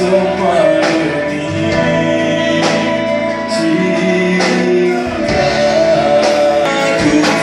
somebody needs you.